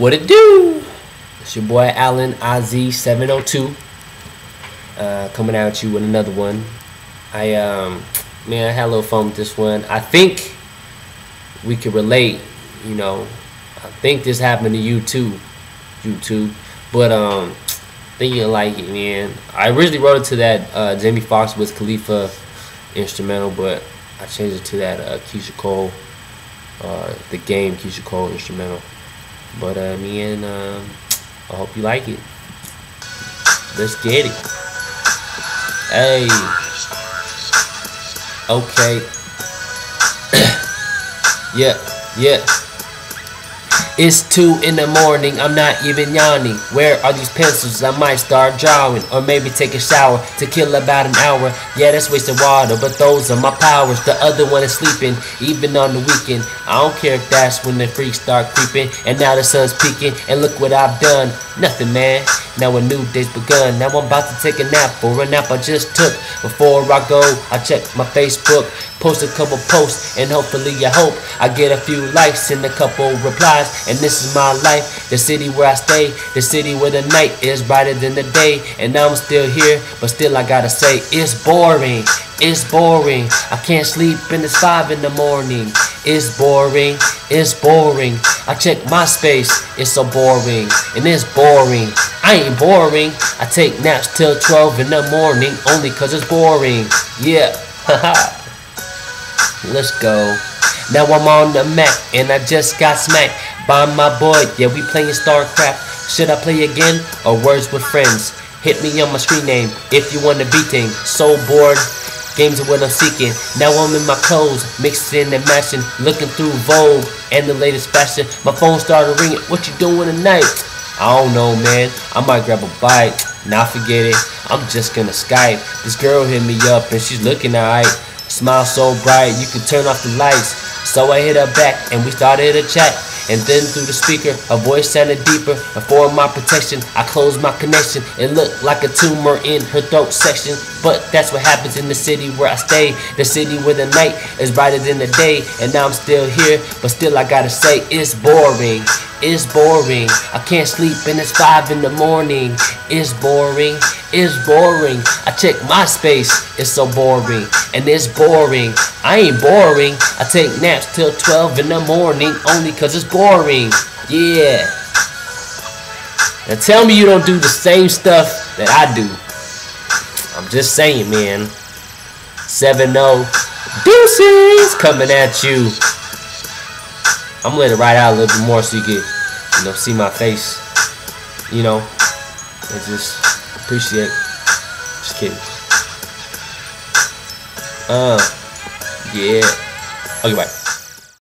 What it do? It's your boy Allen IZ702 uh, coming out at you with another one. I um man, I had a little fun with this one. I think we can relate. You know, I think this happened to you too, YouTube. But um, I think you like it, man. I originally wrote it to that uh, Jamie Foxx Wiz Khalifa instrumental, but I changed it to that uh, Keyshia Cole, uh, The Game Keyshia Cole instrumental. But uh, me and um, I hope you like it. Let's get it. Hey. Okay. yeah, yeah. It's 2 in the morning, I'm not even yawning. Where are these pencils? I might start drawing. Or maybe take a shower to kill about an hour. Yeah, that's wasted water, but those are my powers. The other one is sleeping, even on the weekend. I don't care if that's when the freaks start creeping. And now the sun's peeking, and look what I've done. Nothing, man. Now a new day's begun. Now I'm about to take a nap, or a nap I just took. Before I go, I check my Facebook. Post a couple posts, and hopefully I hope I get a few likes and a couple replies. And this is my life, the city where I stay, the city where the night is brighter than the day. And I'm still here, but still I gotta say, it's boring. It's boring. I can't sleep and it's 5 in the morning. It's boring. It's boring. I check MySpace. It's so boring. And it's boring. I ain't boring. I take naps till 12 in the morning only cause it's boring. Yeah. Haha. Let's go. Now I'm on the Mac and I just got smacked by my boy. Yeah, we playing StarCraft. Should I play again or Words with Friends? Hit me on my screen name if you want to beating. So bored. Games are what I'm seeking. Now I'm in my clothes, mixing and matching, looking through Vogue and the latest fashion. My phone started ringing. What you doing tonight? I don't know, man. I might grab a bite. Now forget it. I'm just gonna Skype. This girl hit me up and she's looking alright. Smile so bright, you can turn off the lights. So I hit her back and we started a chat. And then through the speaker, a voice sounded deeper. And for my protection, I closed my connection. It looked like a tumor in her throat section. But that's what happens in the city where I stay. The city where the night is brighter than the day. And now I'm still here, but still I gotta say it's boring. It's boring. I can't sleep and it's 5 in the morning. It's boring. It's boring. I check MySpace. It's so boring. And it's boring. I ain't boring. I take naps till 12 in the morning only cause it's boring. Yeah. Now tell me you don't do the same stuff that I do. I'm just saying, man. 7 0. Deuces coming at you. I'm gonna let it ride out a little bit more so you can, you know, see my face. You know, and just appreciate. Just kidding. Uh, yeah. Okay, bye.